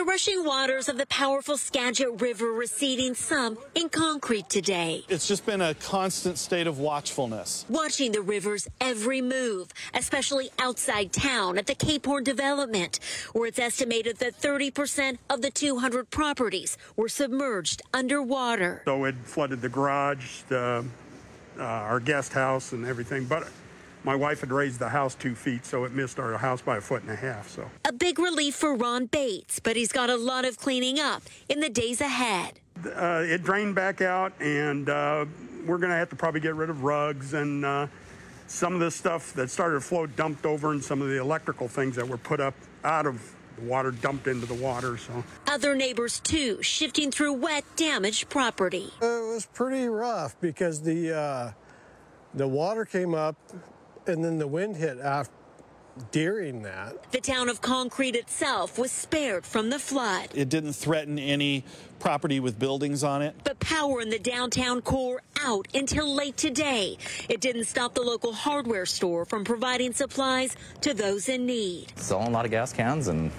The rushing waters of the powerful Skagit River receding some in Concrete today. It's just been a constant state of watchfulness. Watching the river's every move, especially outside town at the Cape Horn development, where it's estimated that 30% of the 200 properties were submerged underwater. So it flooded the garage, the, uh, our guest house, and everything. But my wife had raised the house two feet, so it missed our house by a foot and a half. So a big relief for Ron Bates, but he's got a lot of cleaning up in the days ahead. Uh, it drained back out, and uh, we're going to have to probably get rid of rugs and uh, some of the stuff that started to flow dumped over, and some of the electrical things that were put up out of the water dumped into the water. So other neighbors too shifting through wet, damaged property. It was pretty rough because the uh, the water came up and then the wind hit after during that. The town of Concrete itself was spared from the flood. It didn't threaten any property with buildings on it. But power in the downtown core out until late today. It didn't stop the local hardware store from providing supplies to those in need. Selling a lot of gas cans and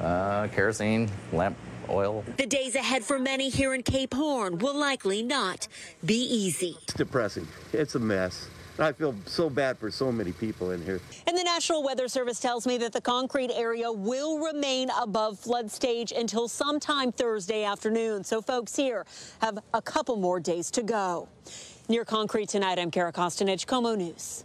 uh, kerosene, lamp oil. The days ahead for many here in Cape Horn will likely not be easy. It's depressing. It's a mess. I feel so bad for so many people in here. And the National Weather Service tells me that the Concrete area will remain above flood stage until sometime Thursday afternoon. So folks here have a couple more days to go. Near Concrete tonight, I'm Kara Kostanich, KOMO News.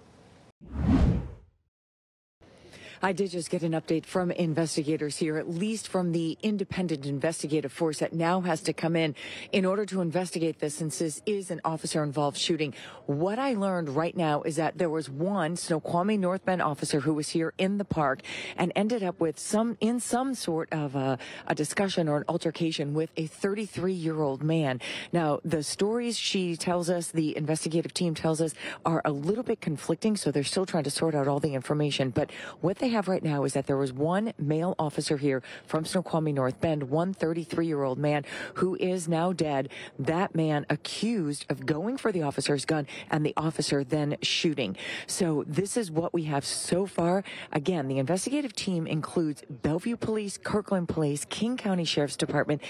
I did just get an update from investigators here, at least from the independent investigative force that now has to come in in order to investigate this since this is an officer involved shooting. What I learned right now is that there was one Snoqualmie North Bend officer who was here in the park and ended up with some, in some sort of a, a discussion or an altercation with a 33 year old man. Now, the stories she tells us, the investigative team tells us are a little bit conflicting. So they're still trying to sort out all the information, but what they have right now is that there was one male officer here from Snoqualmie North Bend, one 33 year old man who is now dead. That man accused of going for the officer's gun and the officer then shooting. So this is what we have so far. Again, the investigative team includes Bellevue Police, Kirkland Police, King County Sheriff's Department,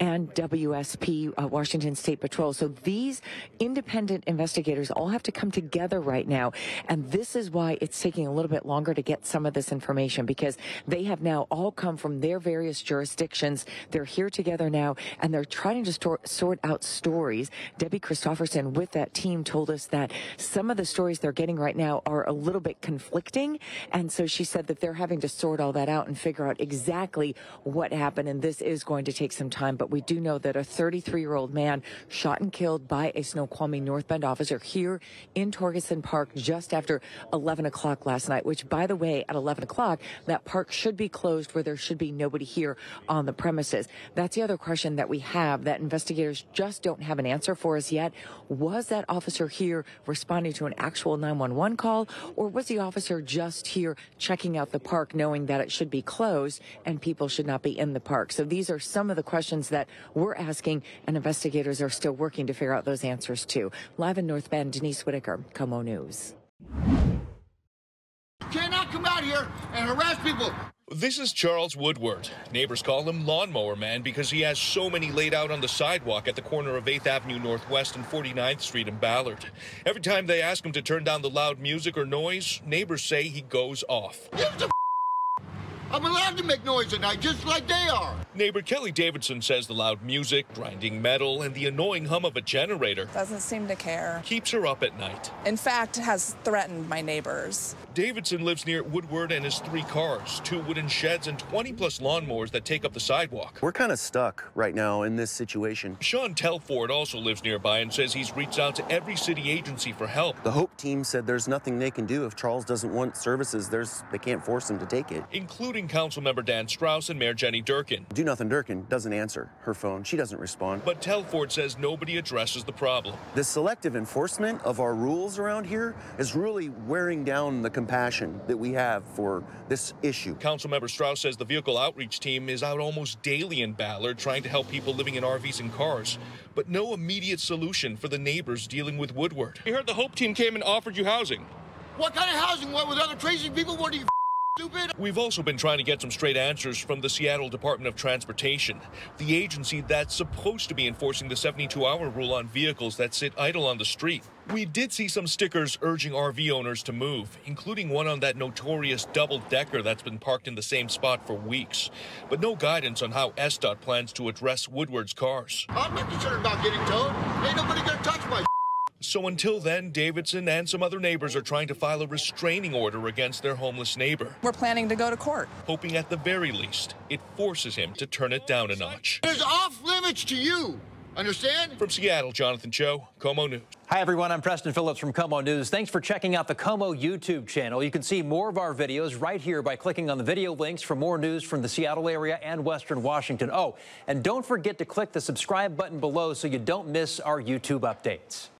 and WSP, uh, Washington State Patrol. So these independent investigators all have to come together right now. And this is why it's taking a little bit longer to get some of this information because they have now all come from their various jurisdictions. They're here together now and they're trying to store, sort out stories. Debbie Christopherson with that team told us that some of the stories they're getting right now are a little bit conflicting. And so she said that they're having to sort all that out and figure out exactly what happened. And this is going to take some time. But but we do know that a 33 year old man shot and killed by a Snoqualmie North Bend officer here in Torguson Park just after 11 o'clock last night, which by the way, at 11 o'clock, that park should be closed where there should be nobody here on the premises. That's the other question that we have that investigators just don't have an answer for us yet. Was that officer here responding to an actual 911 call or was the officer just here checking out the park knowing that it should be closed and people should not be in the park? So these are some of the questions that that we're asking, and investigators are still working to figure out those answers too. Live in North Bend, Denise Whitaker, KOMO News. cannot come out here and harass people. This is Charles Woodward. Neighbors call him Lawnmower Man because he has so many laid out on the sidewalk at the corner of 8th Avenue Northwest and 49th Street in Ballard. Every time they ask him to turn down the loud music or noise, neighbors say he goes off. I'm allowed to make noise at night just like they are. Neighbor Kelly Davidson says the loud music, grinding metal, and the annoying hum of a generator doesn't seem to care. Keeps her up at night. In fact, has threatened my neighbors. Davidson lives near Woodward and his three cars, two wooden sheds, and 20 plus lawnmowers that take up the sidewalk. We're kind of stuck right now in this situation. Sean Telford also lives nearby and says he's reached out to every city agency for help. The Hope team said there's nothing they can do if Charles doesn't want services. There's they can't force him to take it. Including Councilmember Dan Strauss and Mayor Jenny Durkan. Do nothing Durkan doesn't answer her phone. She doesn't respond. But Telford says nobody addresses the problem. The selective enforcement of our rules around here is really wearing down the compassion that we have for this issue. Councilmember Strauss says the vehicle outreach team is out almost daily in Ballard trying to help people living in RVs and cars, but no immediate solution for the neighbors dealing with Woodward. We heard the Hope team came and offered you housing. What kind of housing? What with other crazy people? What are you stupid. We've also been trying to get some straight answers from the Seattle Department of Transportation, the agency that's supposed to be enforcing the 72 hour rule on vehicles that sit idle on the street. We did see some stickers urging RV owners to move, including one on that notorious double decker that's been parked in the same spot for weeks, but no guidance on how SDOT plans to address Woodward's cars. I'm not concerned about getting towed. Ain't nobody gonna touch my So until then, Davidson and some other neighbors are trying to file a restraining order against their homeless neighbor, We're planning to go to court. hoping at the very least it forces him to turn it down a notch. It is off limits to you. Understand? From Seattle, Jonathan Choe, KOMO News. Hi, everyone. I'm Preston Phillips from KOMO News. Thanks for checking out the KOMO YouTube channel. You can see more of our videos right here by clicking on the video links for more news from the Seattle area and Western Washington. Oh, and don't forget to click the subscribe button below so you don't miss our YouTube updates.